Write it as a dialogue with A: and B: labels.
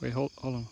A: Wait, hold, hold on.